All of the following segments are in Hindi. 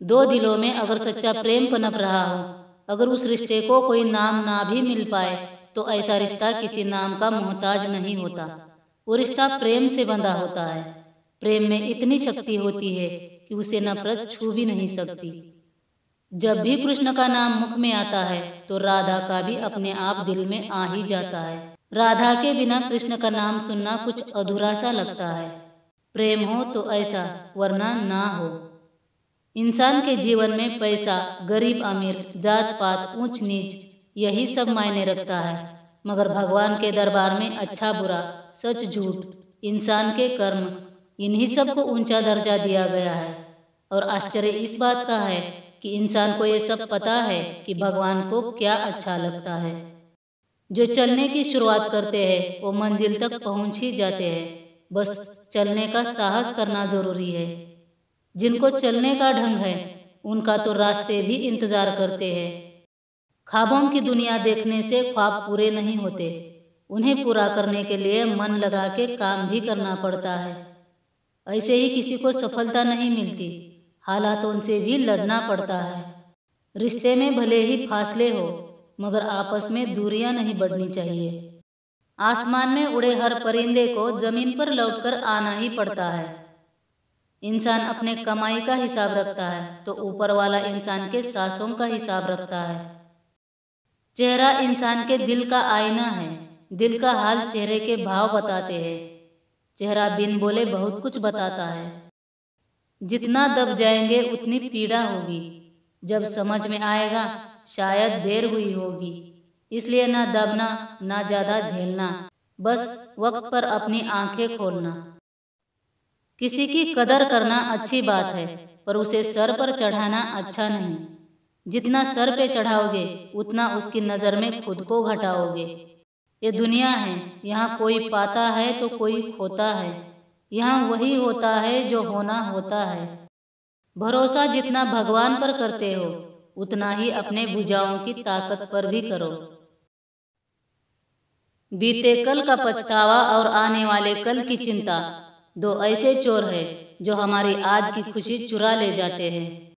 दो दिलों में अगर सच्चा प्रेम पनप रहा हो, अगर उस रिश्ते को कोई नाम ना भी मिल पाए तो ऐसा रिश्ता किसी नाम का मोहताज नहीं होता। वो रिश्ता प्रेम से बंधा होता है। प्रेम में इतनी शक्ति होती है कि उसे नफरत छू भी नहीं सकती। जब भी कृष्ण का नाम मुख में आता है तो राधा का भी अपने आप दिल में आ ही जाता है। राधा के बिना कृष्ण का नाम सुनना कुछ अधूरा सा लगता है। प्रेम हो तो ऐसा, वरना ना हो। इंसान के जीवन में पैसा, गरीब अमीर जात पात ऊंच नीच यही सब मायने रखता है। मगर भगवान के दरबार में अच्छा बुरा, सच, झूठ, इंसान के कर्म, इन्हीं सबको ऊँचा दर्जा दिया गया है। और आश्चर्य इस बात का है कि इंसान को ये सब पता है कि भगवान को क्या अच्छा लगता है। जो चलने की शुरुआत करते हैं, वो मंजिल तक पहुँच ही जाते हैं। बस चलने का साहस करना ज़रूरी है। जिनको चलने का ढंग है, उनका तो रास्ते भी इंतज़ार करते हैं। ख्वाबों की दुनिया देखने से ख्वाब पूरे नहीं होते। उन्हें पूरा करने के लिए मन लगा के काम भी करना पड़ता है। ऐसे ही किसी को सफलता नहीं मिलती। हालातों से भी लड़ना पड़ता है। रिश्ते में भले ही फासले हो, मगर आपस में दूरियाँ नहीं बढ़नी चाहिए। आसमान में उड़े हर परिंदे को ज़मीन पर लौटकर आना ही पड़ता है। इंसान अपने कमाई का हिसाब रखता है तो ऊपर वाला इंसान के सांसों का हिसाब रखता है। चेहरा इंसान के दिल का आईना है, दिल का हाल चेहरे के भाव बताते हैं। चेहरा बिन बोले बहुत कुछ बताता है। जितना दब जाएँगे उतनी पीड़ा होगी। जब समझ में आएगा, शायद देर हुई होगी। इसलिए ना दबना, ना ज़्यादा झेलना, बस वक्त पर अपनी आँखें खोलना। किसी की कदर करना अच्छी बात है, पर उसे सर पर चढ़ाना अच्छा नहीं। जितना सर पे चढ़ाओगे, उतना उसकी नज़र में खुद को घटाओगे। ये दुनिया है, यहाँ कोई पाता है तो कोई खोता है। यहाँ वही होता है जो होना होता है। भरोसा जितना भगवान पर करते हो, उतना ही अपने भुजाओं की ताकत पर भी करो। बीते कल का पछतावा और आने वाले कल की चिंता। दो ऐसे चोर हैं जो हमारी आज की खुशी चुरा ले जाते हैं।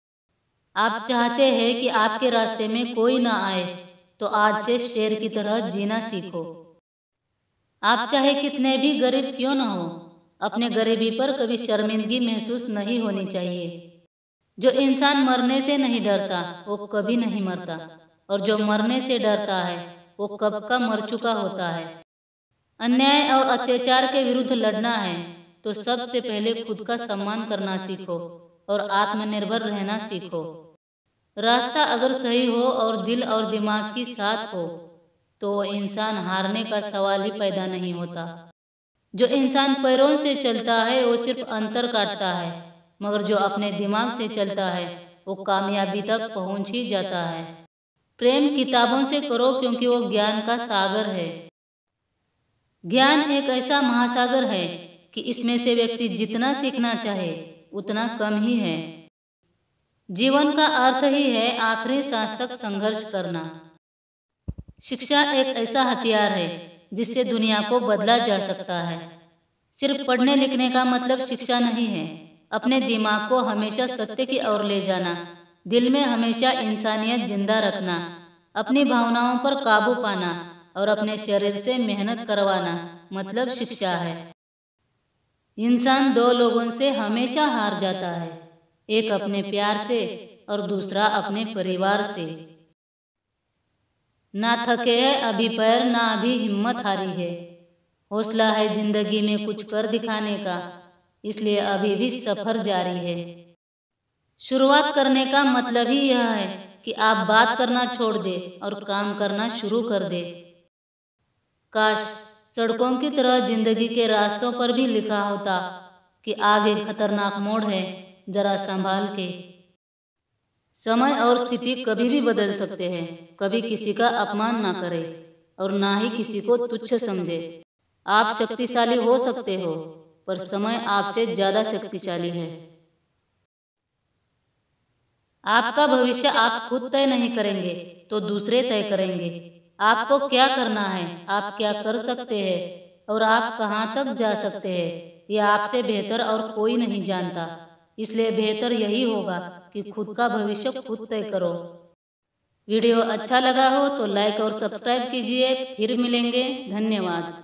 आप चाहते हैं कि आपके रास्ते में कोई ना आए तो आज से शेर की तरह जीना सीखो। आप चाहे कितने भी गरीब क्यों ना हो, अपने गरीबी पर कभी शर्मिंदगी महसूस नहीं होनी चाहिए। जो इंसान मरने से नहीं डरता, वो कभी नहीं मरता, और जो मरने से डरता है, वो कब का मर चुका होता है। अन्याय और अत्याचार के विरुद्ध लड़ना है। तो सबसे पहले खुद का सम्मान करना सीखो और आत्मनिर्भर रहना सीखो। रास्ता अगर सही हो और दिल और दिमाग की साथ हो तो इंसान हारने का सवाल ही पैदा नहीं होता। जो इंसान पैरों से चलता है, वो सिर्फ़ अंतर काटता है, मगर जो अपने दिमाग से चलता है, वो कामयाबी तक पहुँच ही जाता है। प्रेम किताबों से करो क्योंकि वो ज्ञान का सागर है। ज्ञान एक ऐसा महासागर है कि इसमें से व्यक्ति जितना सीखना चाहे, उतना कम ही है। जीवन का अर्थ ही है आखिरी सांस तक संघर्ष करना। शिक्षा एक ऐसा हथियार है, जिससे दुनिया को बदला जा सकता है। सिर्फ़ पढ़ने लिखने का मतलब शिक्षा नहीं है। अपने दिमाग को हमेशा सत्य की ओर ले जाना, दिल में हमेशा इंसानियत ज़िंदा रखना, अपनी भावनाओं पर काबू पाना और अपने शरीर से मेहनत करवाना मतलब शिक्षा है। इंसान दो लोगों से हमेशा हार जाता है, एक अपने प्यार से और दूसरा अपने परिवार से। ना थके है अभी पैर, ना अभी हिम्मत हारी है। हौसला है ज़िंदगी में कुछ कर दिखाने का, इसलिए अभी भी सफ़र जारी है। शुरुआत करने का मतलब ही यह है कि आप बात करना छोड़ दे और काम करना शुरू कर दे। काश सड़कों की तरह ज़िंदगी के रास्तों पर भी लिखा होता कि आगे खतरनाक मोड़ है, जरा संभाल के। समय और स्थिति कभी भी बदल सकते हैं, कभी किसी का अपमान ना करे और ना ही किसी को तुच्छ समझे। आप शक्तिशाली हो सकते हो, पर समय आपसे ज़्यादा शक्तिशाली है। आपका भविष्य आप खुद तय नहीं करेंगे तो दूसरे तय करेंगे। आपको क्या करना है? आप क्या कर सकते हैं? और आप कहाँ तक जा सकते हैं? यह आपसे बेहतर और कोई नहीं जानता। इसलिए बेहतर यही होगा कि खुद का भविष्य खुद तय करो। वीडियो अच्छा लगा हो तो लाइक और सब्सक्राइब कीजिए। फिर मिलेंगे। धन्यवाद।